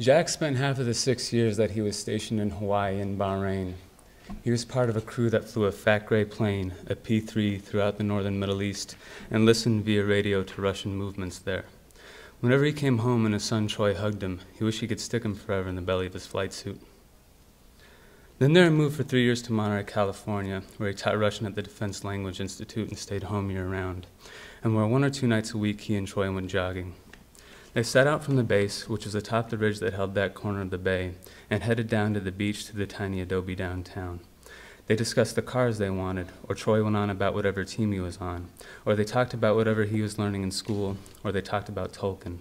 Jack spent half of the six years that he was stationed in Hawaii and Bahrain. He was part of a crew that flew a fat gray plane, a P 3, throughout the northern Middle East and listened via radio to Russian movements there. Whenever he came home and his son Troy hugged him, he wished he could stick him forever in the belly of his flight suit. Then there he moved for three years to Monterey, California, where he taught Russian at the Defense Language Institute and stayed home year round, and where one or two nights a week he and Troy went jogging. They set out from the base, which was atop the ridge that held that corner of the bay, and headed down to the beach to the tiny adobe downtown. They discussed the cars they wanted, or Troy went on about whatever team he was on, or they talked about whatever he was learning in school, or they talked about Tolkien.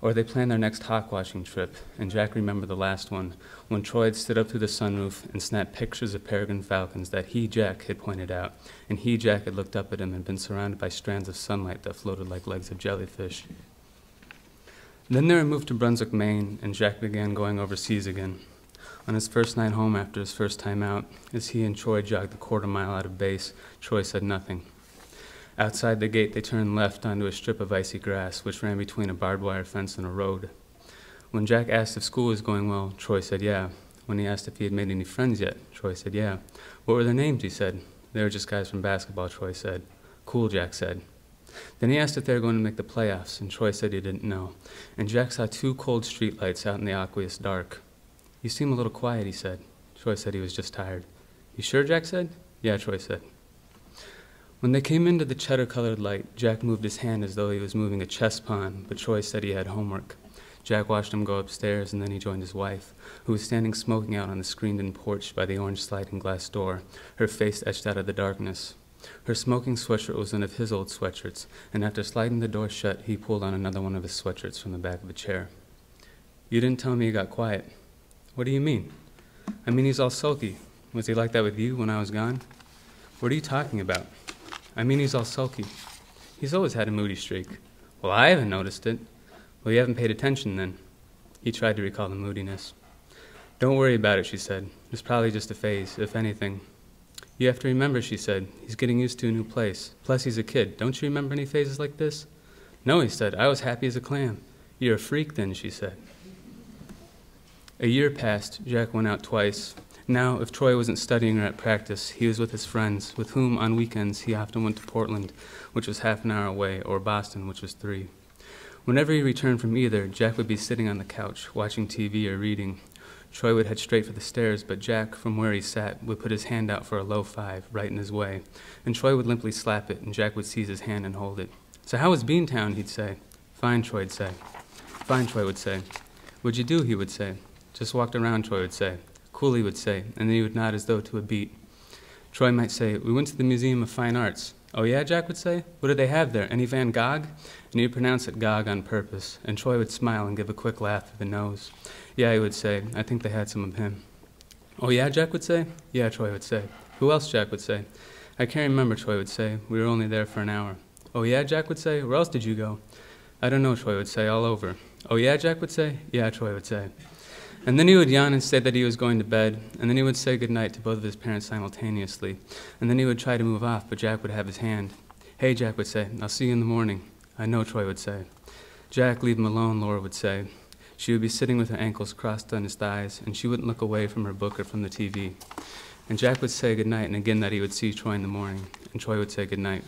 Or they planned their next hawk watching trip, and Jack remembered the last one, when Troy had stood up through the sunroof and snapped pictures of peregrine falcons that he, Jack, had pointed out, and he, Jack, had looked up at him and been surrounded by strands of sunlight that floated like legs of jellyfish. Then they were moved to Brunswick, Maine, and Jack began going overseas again. On his first night home after his first time out, as he and Troy jogged the quarter mile out of base, Troy said nothing. Outside the gate, they turned left onto a strip of icy grass which ran between a barbed wire fence and a road. When Jack asked if school was going well, Troy said yeah. When he asked if he had made any friends yet, Troy said yeah. What were their names? He said. They were just guys from basketball, Troy said. Cool, Jack said. Then he asked if they were going to make the playoffs, and Troy said he didn't know. And Jack saw two cold streetlights out in the aqueous dark. You seem a little quiet, he said. Troy said he was just tired. You sure, Jack said? Yeah, Troy said. When they came into the cheddar colored light, Jack moved his hand as though he was moving a chess pawn, but Troy said he had homework. Jack watched him go upstairs, and then he joined his wife, who was standing smoking out on the screened in porch by the orange sliding glass door, her face etched out of the darkness. Her smoking sweatshirt was one of his old sweatshirts, and after sliding the door shut, he pulled on another one of his sweatshirts from the back of a chair. You didn't tell me he got quiet. What do you mean? I mean, he's all sulky. Was he like that with you when I was gone? What are you talking about? I mean, he's all sulky. He's always had a moody streak. Well, I haven't noticed it. Well, you haven't paid attention then. He tried to recall the moodiness. Don't worry about it, she said. It's probably just a phase, if anything. You have to remember, she said, he's getting used to a new place. Plus, he's a kid. Don't you remember any phases like this? No, he said. I was happy as a clam. You're a freak then, she said. A year passed. Jack went out twice. Now, if Troy wasn't studying or at practice, he was with his friends, with whom on weekends he often went to Portland, which was half an hour away, or Boston, which was three. Whenever he returned from either, Jack would be sitting on the couch, watching TV or reading. Troy would head straight for the stairs, but Jack, from where he sat, would put his hand out for a low five, right in his way, and Troy would limply slap it, and Jack would seize his hand and hold it. So how was Beantown, he'd say. Fine, Troy'd say. Fine, Troy would say. What'd you do, he would say. Just walked around, Troy would say. Cool, he would say, and then he would nod as though to a beat. Troy might say, We went to the Museum of Fine Arts. Oh, yeah, Jack would say. What did they have there? Any Van Gogh? And he would pronounce it Gog on purpose, and Troy would smile and give a quick laugh through the nose. Yeah, he would say, I think they had some of him. Oh, yeah, Jack would say. Yeah, Troy would say. Who else, Jack would say. I can't remember, Troy would say. We were only there for an hour. Oh, yeah, Jack would say. Where else did you go? I don't know, Troy would say, all over. Oh, yeah, Jack would say. Yeah, Troy would say. And then he would yawn and say that he was going to bed, and then he would say goodnight to both of his parents simultaneously, and then he would try to move off, but Jack would have his hand. Hey, Jack would say, I'll see you in the morning. I know, Troy would say. Jack, leave him alone, Laura would say. She would be sitting with her ankles crossed on his thighs, and she wouldn't look away from her book or from the TV. And Jack would say goodnight, and again that he would see Troy in the morning, and Troy would say goodnight.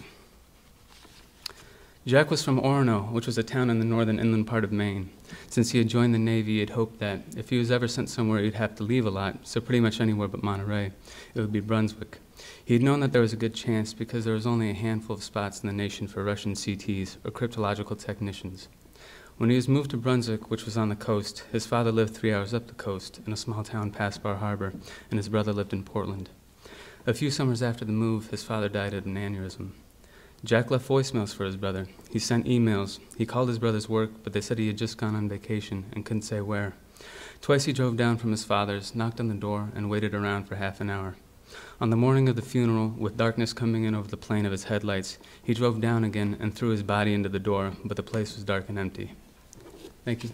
Jack was from Orono, which was a town in the northern inland part of Maine. Since he had joined the Navy, he had hoped that if he was ever sent somewhere, he'd have to leave a lot, so pretty much anywhere but Monterey. It would be Brunswick. He had known that there was a good chance because there was only a handful of spots in the nation for Russian CTs, or cryptological technicians. When he was moved to Brunswick, which was on the coast, his father lived three hours up the coast in a small town past Bar Harbor, and his brother lived in Portland. A few summers after the move, his father died of an aneurysm. Jack left voicemails for his brother. He sent emails. He called his brother's work, but they said he had just gone on vacation and couldn't say where. Twice he drove down from his father's, knocked on the door, and waited around for half an hour. On the morning of the funeral, with darkness coming in over the plane of his headlights, he drove down again and threw his body into the door, but the place was dark and empty. Thank you.